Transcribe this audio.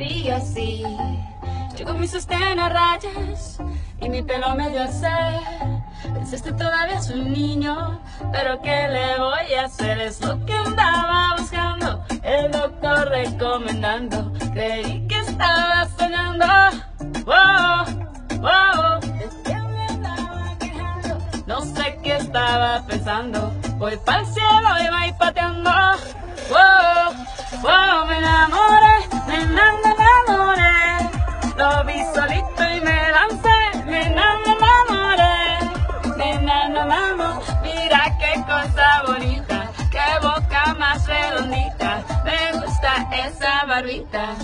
Y así, yo mi sostén a rayas y mi pelo medio sé. Pensaste todavía es un niño, pero ¿qué le voy a hacer? Es lo que andaba buscando, el doctor recomendando. Creí que estaba soñando. Wow, wow, es que me andaba quejando. No sé qué estaba pensando. Voy para el cielo y voy pateando. Solito y me lancé, me enamoré. Me enamoré, mira qué cosa bonita, qué boca más redondita. Me gusta esa barbita.